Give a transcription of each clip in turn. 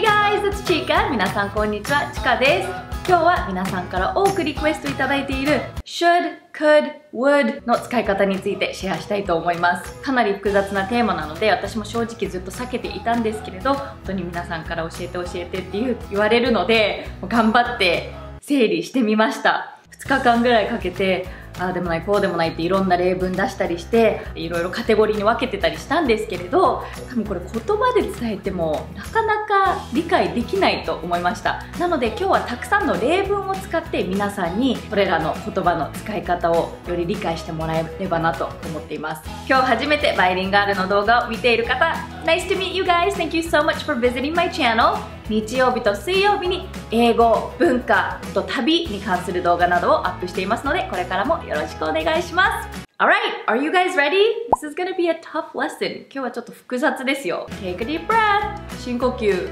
Hey guys, it's Chika! 皆さんこんにちは、ちかです。今日は皆さんから多くリクエストいただいている should, could, would の使い方についてシェアしたいと思います。かなり複雑なテーマなので私も正直ずっと避けていたんですけれど、本当に皆さんから教えて教えてっていう言われるので、頑張って整理してみました。2日間ぐらいかけてああでもないこうでもないっていろんな例文出したりしていろいろカテゴリーに分けてたりしたんですけれど多分これ言葉で伝えてもなかなか理解できないと思いました。なので今日はたくさんの例文を使って皆さんにこれらの言葉の使い方をより理解してもらえればなと思っています。今日初めてバイリンガールの動画を見ている方 Nice to meet you guys! Thank you so much for visiting my channel 日曜日と水曜日に英語、文化と旅に関する動画などをアップしていますのでこれからもよろしくお願いします Alright, are you guys ready? This is gonna be a tough lesson 今日はちょっと複雑ですよ Take a deep breath 深呼吸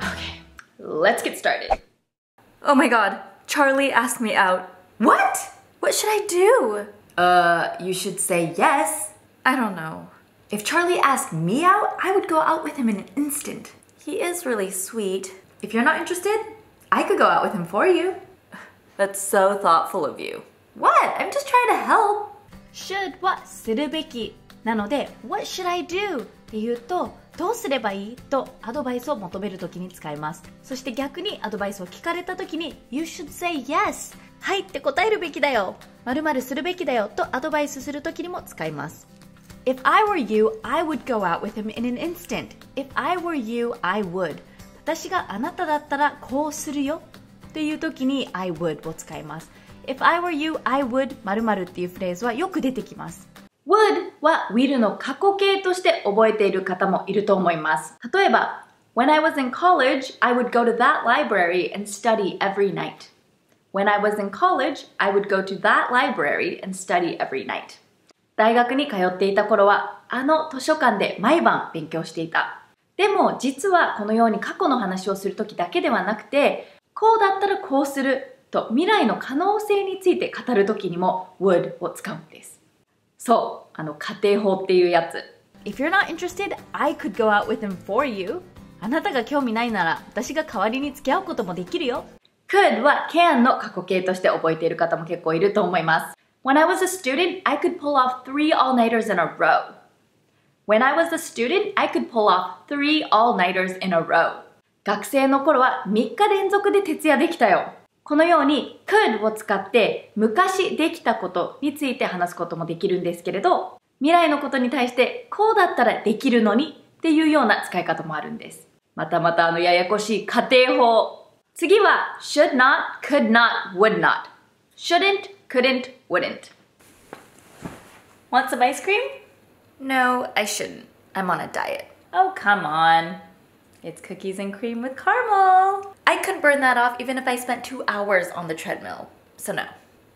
Okay, let's get started Oh my god, Charlie asked me out What? What should I do? Uh, you should say yes I don't know If Charlie asked me out, I would go out with him in an instant He is really sweet. If you're not interested, I could go out with him for you. That's so thoughtful of you. What? I'm just trying to help. should はするべきなので What should I do? って言うとどうすればいいとアドバイスを求めるときに使いますそして逆にアドバイスを聞かれたときに You should say yes はいって答えるべきだよ〇〇するべきだよとアドバイスするときにも使います If I were you, I would go out with him in an instant. If I were you, I would. 私があなただったらこうするよっていう時に I would を使います。If I were you, I would 〇〇っていうフレーズはよく出てきます。would は will の過去形として覚えている方もいると思います。例えば、When I was in college, I would go to that library and study every night. When I was in college, I would go to that library and study every night. 大学に通っていた頃はあの図書館で毎晩勉強していた。でも実はこのように過去の話をする時だけではなくてこうだったらこうすると未来の可能性について語る時にも would を使うんです。そう、あの家庭法っていうやつ。If you're not interested, I could go out with him for you. あなたが興味ないなら私が代わりに付き合うこともできるよ。could は can の過去形として覚えている方も結構いると思います。When I was a student, I could pull off three all-nighters in a row. When I was a student, I could pull off three all-nighters in a row. 学生の頃は3日連続で徹夜できたよ。このように could を使って昔できたことについて話すこともできるんですけれど、未来のことに対してこうだったらできるのにっていうような使い方もあるんです。またまたあのややこしい家庭法。次は should not, could not, would not. shouldn't, couldn't, wouldn't. Want some ice cream? No, I shouldn't. I'm on a diet. Oh, come on. It's cookies and cream with caramel. I couldn't burn that off even if I spent two hours on the treadmill. So no,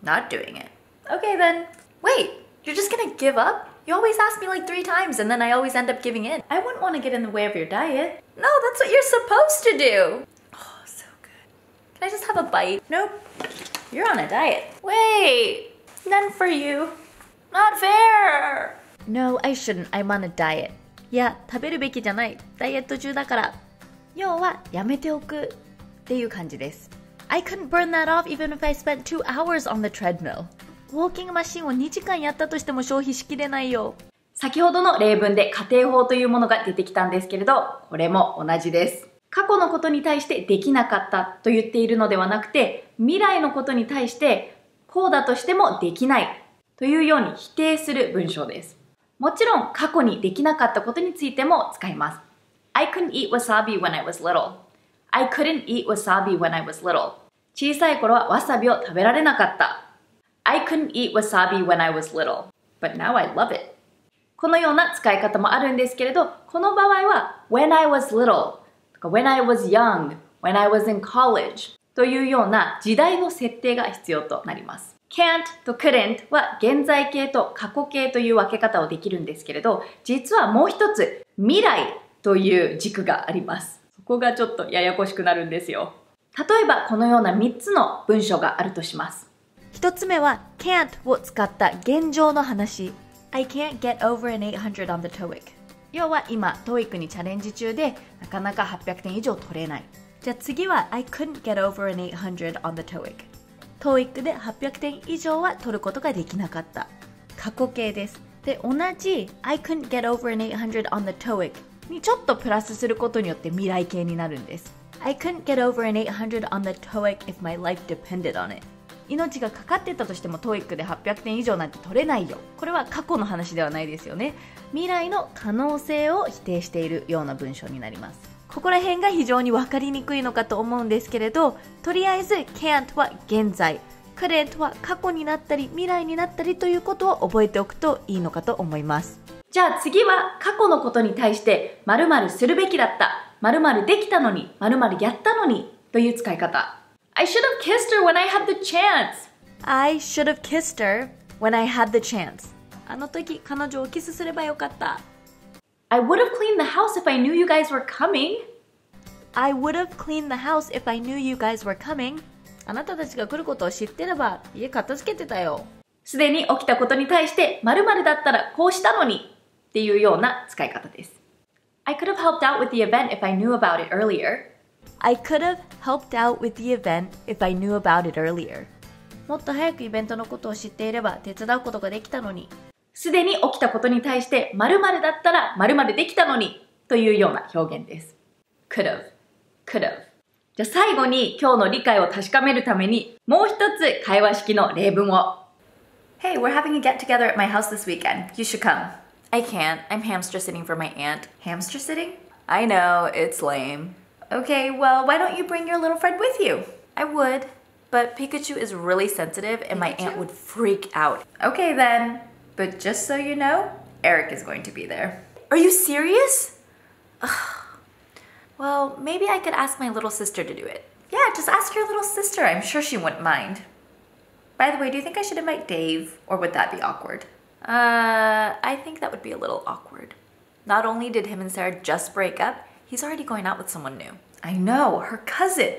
not doing it. Okay then. Wait, you're just gonna give up? You always ask me like three times and then I always end up giving in. I wouldn't want to get in the way of your diet. No, that's what you're supposed to do. Oh, so good. Can I just have a bite? Nope. You're on a diet. Wait, none for you. Not fair. No, I shouldn't. I'm on a diet. いや、食べるべきじゃない。ダイエット中だから。要は、やめておくっていう感じです。I couldn't burn that off even if I spent two hours on the treadmill. ウォーキングマシンを2時間やったとしても消費しきれないよ。先ほどの例文で家庭法というものが出てきたんですけれど、これも同じです。過去のことに対してできなかったと言っているのではなくて、未来のことに対してこうだとしてもできないというように否定する文章です。もちろん過去にできなかったことについても使います。I couldn't eat wasabi when I was little. I couldn't eat wasabi when I was little. 小さい頃はわさびを食べられなかった。I couldn't eat wasabi when I was little. But now I love it. このような使い方もあるんですけれど、この場合は when I was little when I was young, when I was in college というような時代の設定が必要となります。can't と couldn't は現在形と過去形という分け方をできるんですけれど、実はもう一つ未来という軸があります。そこがちょっとややこしくなるんですよ。例えばこのような3つの文章があるとします。1つ目は can't を使った現状の話。I can't get over an 800 on the TOEIC. 要は今 TOEIC にチャレンジ中でなかなか800点以上取れないじゃあ次は I couldn't get over an 800 on the TOEIC TOEIC で800点以上は取ることができなかった過去形ですで同じ I couldn't get over an 800 on the TOEIC にちょっとプラスすることによって未来形になるんです I couldn't get over an 800 on the TOEIC if my life depended on it 命がかかってたとしても TOEIC で800点以上なんて取れないよ。これは過去の話ではないですよね。未来の可能性を否定しているような文章になります。ここら辺が非常に分かりにくいのかと思うんですけれどとりあえず can't は現在。couldn't は過去になったり未来になったりということを覚えておくといいのかと思います。じゃあ次は過去のことに対して〇〇するべきだった。〇〇できたのに〇〇やったのにという使い方。I should have kissed her when I had the chance. I should have kissed her when I had the chance. あの時彼女をキスすればよかった。I would have cleaned the house if I knew you guys were coming. I would have cleaned the house if I knew you guys were coming. あなたたちが来ることを知ってれば家片付けてたよ。すでに起きたことに対して〇〇だったらこうしたのにっていうような使い方です。I could have helped out with the event if I knew about it earlier. I could have helped out with the event if I knew about it earlier. もっと早くイベントのことを知っていれば手伝うことができたのに。すでに起きたことに対して〇〇だったら〇〇できたのにというような表現です。could have, could have. じゃあ最後に今日の理解を確かめるためにもう一つ会話式の例文を。Hey, we're having a get together at my house this weekend. You should come. I can't. I'm hamster sitting for my aunt. Hamster sitting? I know, it's lame. Okay, well, why don't you bring your little friend with you? I would, but Pikachu is really sensitive and Pikachu? my aunt would freak out. Okay then, but just so you know, Eric is going to be there. Are you serious? Ugh. Well, maybe I could ask my little sister to do it. Yeah, just ask your little sister. I'm sure she wouldn't mind. By the way, do you think I should invite Dave, or would that be awkward? Uh, I think that would be a little awkward. Not only did him and Sarah just break up, He's already going out with someone new. I know, her cousin.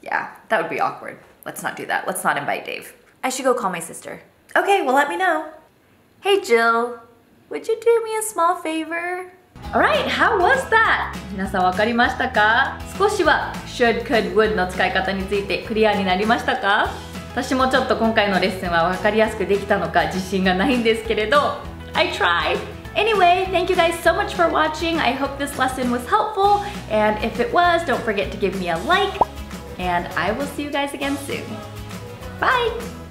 Yeah, that would be awkward. Let's not do that. Let's not invite Dave. I should go call my sister. Okay, well, let me know. Hey, Jill. Would you do me a small favor? Alright, how was that? 皆さん分かりましたか少しは should, could, would の使い方についてクリアになりましたか私もちょっと今回のレッスンは分かりやすくできたのか自信がないんですけれど I tried! Anyway, thank you guys so much for watching. I hope this lesson was helpful. And if it was, don't forget to give me a like. And I will see you guys again soon. Bye!